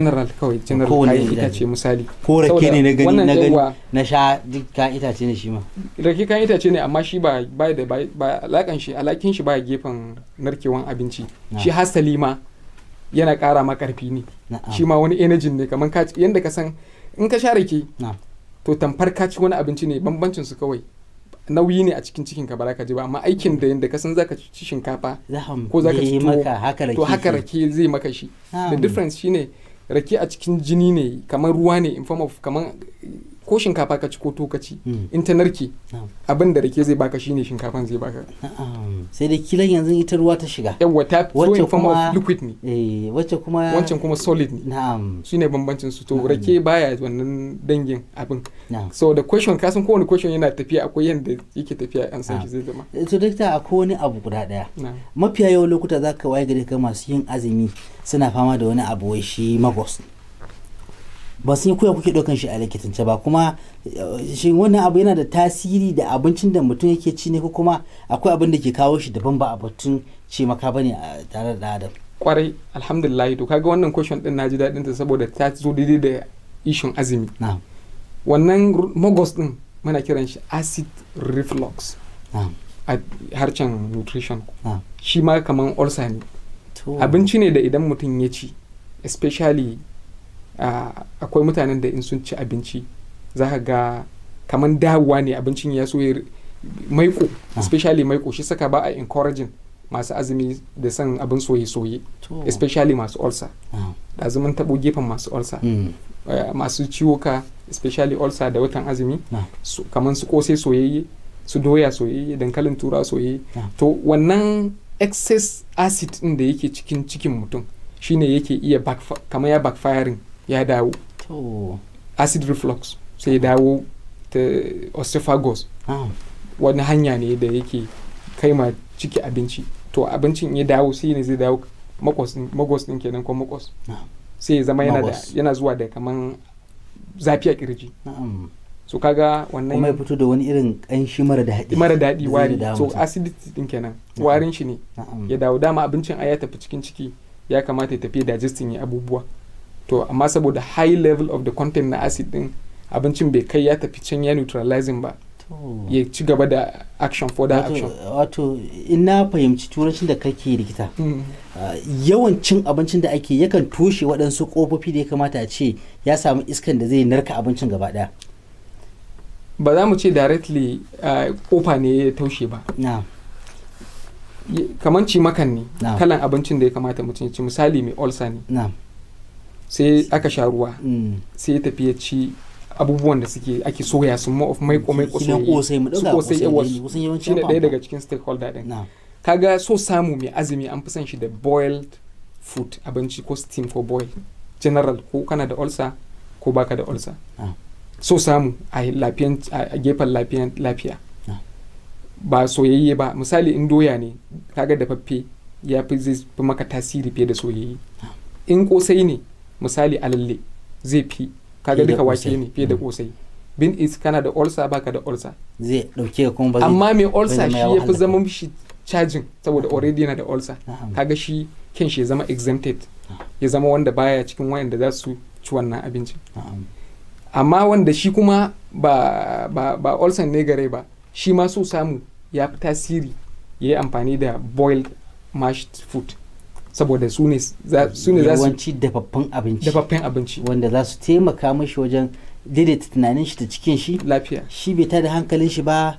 general kawai general kayan itace. misali. Ko rake ne na gani na gani na sha duk kayan itace ne shi ma. Rake kayan itace ne amma shi ba ba da ba ba- alakan shi alakin shi ba gefen narkewan abinci. Shi hasali ma yana ƙara ma ƙarfi ne. Shi ma wani energy ne kamar ka yanda ka san in ka sha rake to tamfar ka ci wani abinci ne bambancin su kawai. Nauyi ne a cikin cikin ka ba ka ji ba. Amma aikin da yanda ka san zaka ci shinkafa ko za ka ci to haka ke. rake zai maka shi. The difference shine rake a cikin jini ne kamar ruwa ne in kamar ko shinkafa ka ci ko to ka ci Mm. in ta narke abin da rake zai baka shine shinkafan zai baka. Sai dai kilan yanzu ita ruwa ta shiga. Yawa ta Wacce kuma- liquid ne. Eh wacce kuma wancan kuma solid ne. Na'am. Shine bambancin su. To rake baya wannan dangin abin. So the question kasan kowane question yana tafiya akwai yanda yake tafiya an san shi zai zama. Eh, to dakta akwai wani abu guda ɗaya mafiya yawan lokuta za ka waye gari ka masu yin azumi suna fama da wani abu wai shi magos ba sun yi kuya kuke ɗaukan shi a likitance ba kuma eh, shi wannan abu yana da tasiri da abincin da mutum yake ci ne ko kuma akwai abin da ke kawo shi daban ba a batun ce maka ba ne a tare da adam? Kwarai alhamdulillah to kaga wannan question din na ji daɗin ta saboda ta zo daidai da ishin azumi. Wannan magos din muna kiran shi acid reflux. A harcen nutrition. Shi ma kaman ulcer ne. Abinci ne da idan mutum ya ci especially akwai mutanen da in sun ci abinci za ka ga kaman dawowa ne abincin ya so ya maiko Ah. especially maiko. Shi saka ba a encouraging masu azumi da son abin soye-soye especially masu ulcer. Na'am da azumin tabo gefen masu ulcer. Mm, eh, masu ciwoka especially ulcer da watan azumi kamar su kosai soyayye su doya soyayye dankalin tura soyayye. Ah. to wannan excess acid din da yake cikin cikin mutum shine yake iya kamar ya backfiring. Ya dawo. To. Acid reflux. Sai ya dawo ta esophagus na'am wani hanya ne da yake kai ma ciki abinci. To abincin ya dawo sai ne zai dawo magos din kenan ko makos. Na'am sai ya zama yana da Magos. yana zuwa da kaman zafi a ƙirji. So kaga kuma ya wannan fito da wani irin ƙanshi mara daɗi. Mara daɗi wari. so acidity din kenan. Warin shi ne. Ya dawo. Dama abincin a ya tafi cikin ciki. Ya kamata ya tafi digesting ya abubuwa. To amma saboda high level of the content na acid din abincin bai kai ya tafi can ya neutralizing ba. Ya ci gaba da action for that action. wato in na fahimci turancin da kake likita Mm. yawan cin abincin da ake yakan toshe waɗansu ƙofofi da ya kamata a ce ya samu iskan da zai narka abincin gaba ɗaya. Ba za mu ce directly ƙofa ne ya taushe ba. Na Ye- kaman cimakan ne kalan abincin da ya kamata mutum ya ci. Misali mai ulcer ne. Sai aka sha ruwa mm. sai ya tafi ya ci abubuwan da suke ake soya su more of maiko maiko soyayye. su kosai yawa ne an ɗaya fa- daga cikin stakeholder din kaga so samu mai azumi an fi son shi da boiled food abinci ko steam ko boil general ko kana da ulcer ko baka da ulcer. So samu a gefen lafiya. Ba soyayye ba. Misali in doya ne kaga dafaffe ya fi zai fi maka tasiri fiye da soyayye. In kosai ne misali alalle zai fi kaga duka wake ne fiye da Mm. kosai bin is kana da ulcer baka da ulcer. Zai ɗauke ka kuma ba zai amma mai ulcer zama shi ya ya fi wahala. zama shi cajin saboda already yana da ulcer. Na'am. kaga shi ken shi ya zama exempted. Ya zama wanda baya cikin wayanda za su ci wannan abincin. Na'am. amma wanda shi kuma ba ba ba ulcer ne gare ba shi ma so samu ya fi tasiri ya yi amfani da boiled mashed food. Saboda su ne za su ne za su yawanci dafaffen abinci. dafaffen abinci. Wanda za su taimaka mashi wajen daidaita tunanin shi da cikin shi. Lafiya. Shi bai tada hankalin shi ba